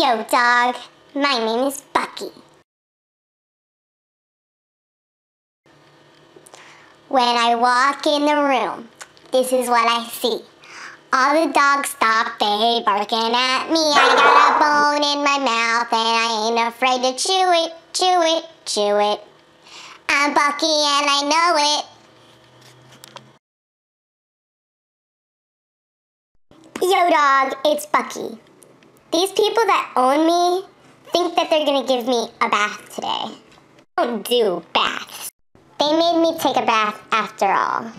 Yo, dog. My name is Bucky. When I walk in the room, this is what I see. All the dogs stop, they barking at me. I got a bone in my mouth and I ain't afraid to chew it, chew it, chew it. I'm Bucky and I know it. Yo dog, it's Bucky. These people that own me think that they're gonna give me a bath today. I don't do baths. They made me take a bath after all.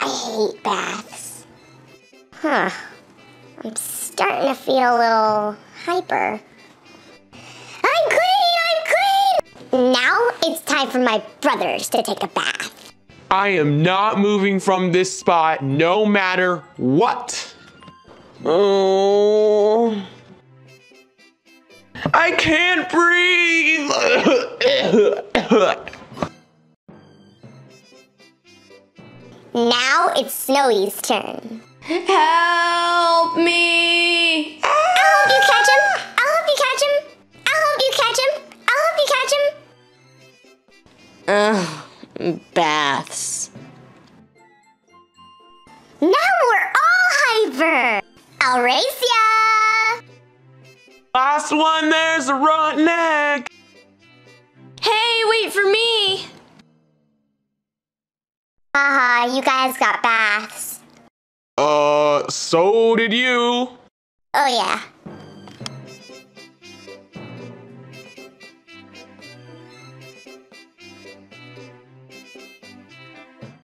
I hate baths. Huh. I'm starting to feel a little hyper. I'm clean! I'm clean! Now it's time for my brothers to take a bath. I am not moving from this spot no matter what. Oh. I can't breathe. Now it's Snowy's turn. Help me! I'll help you catch him! I'll help you catch him! I'll help you catch him! I'll help you catch him! Ugh, baths. I'll race ya! Last one, there's a rotten egg. Hey, wait for me! Haha, you guys got baths. Uh, so did you. Oh yeah,